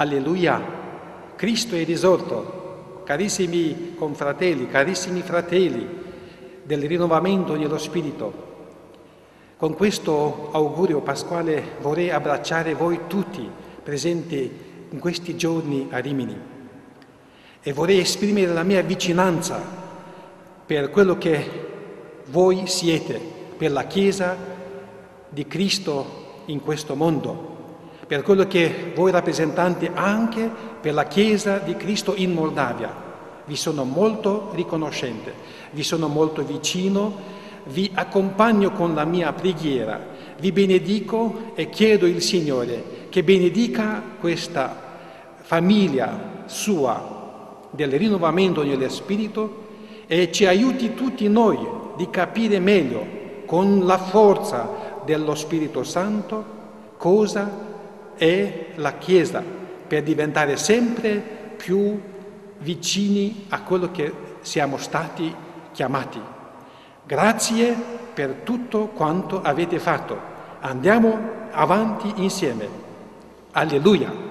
Alleluia! Cristo è risorto. Carissimi confratelli, carissimi fratelli del rinnovamento dello Spirito, con questo augurio pasquale vorrei abbracciare voi tutti presenti in questi giorni a Rimini e vorrei esprimere la mia vicinanza per quello che voi siete, per la Chiesa di Cristo in questo mondo per quello che voi rappresentate anche per la Chiesa di Cristo in Moldavia. Vi sono molto riconoscente, vi sono molto vicino, vi accompagno con la mia preghiera, vi benedico e chiedo il Signore che benedica questa famiglia sua del rinnovamento dello Spirito e ci aiuti tutti noi di capire meglio con la forza dello Spirito Santo cosa è la Chiesa per diventare sempre più vicini a quello che siamo stati chiamati. Grazie per tutto quanto avete fatto. Andiamo avanti insieme. Alleluia.